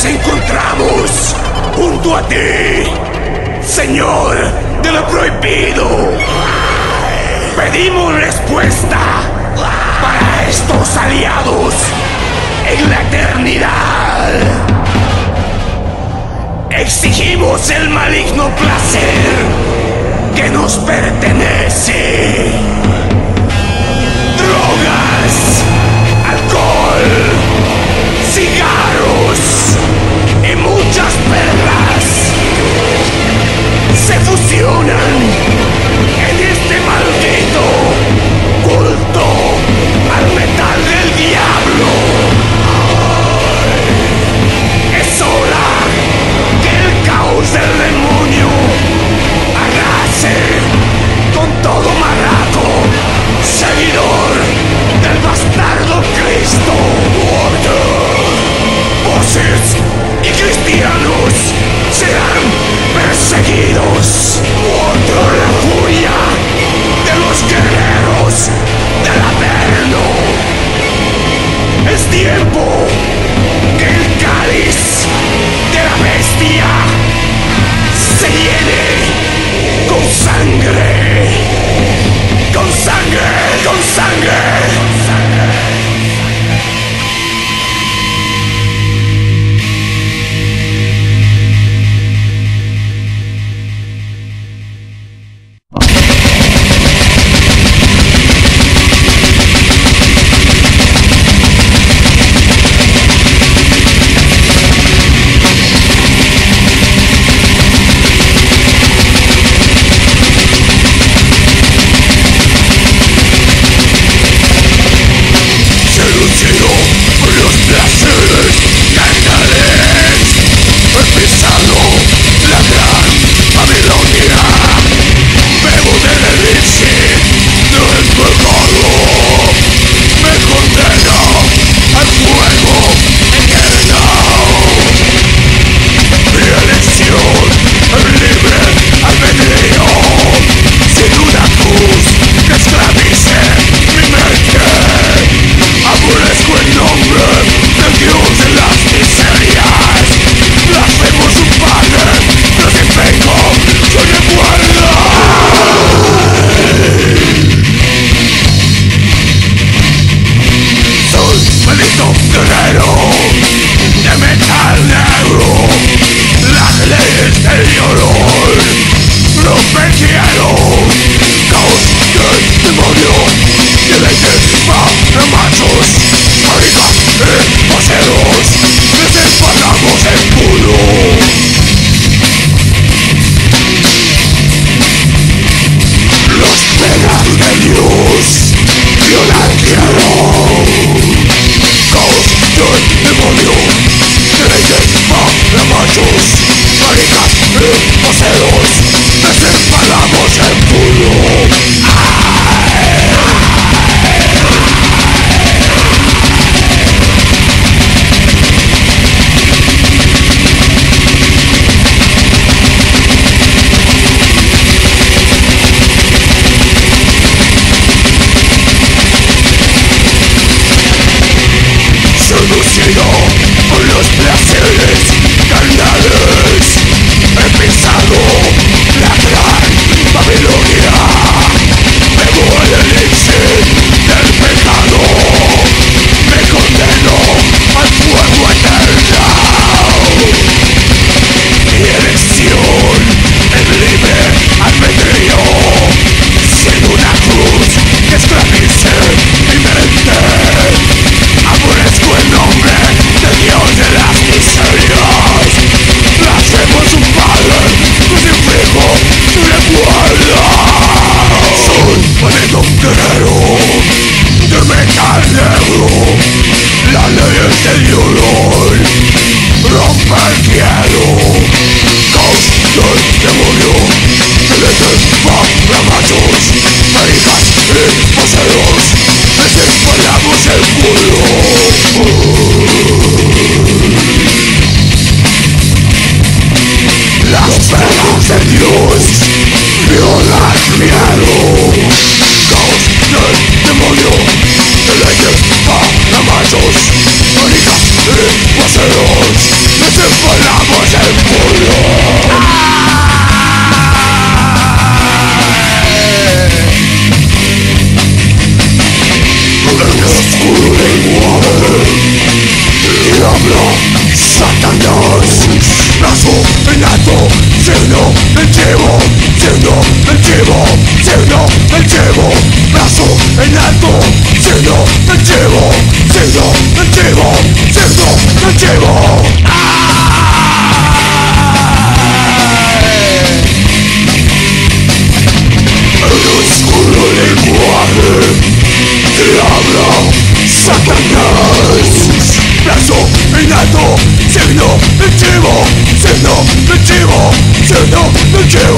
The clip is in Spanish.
nos encontramos junto a ti, Señor de lo prohibido. Pedimos respuesta para estos aliados en la eternidad. Exigimos el maligno placer que nos pertenece. Drogas, alcohol, quiero Caos, que te mordió, que le hiciste Dios, viola mi arroz Caos, nerd, demonio, el eje para machos Signo negativo, signo negativo, signo negativo El oscuro lenguaje que habla Satanás Brazo innato, signo negativo, signo negativo, signo negativo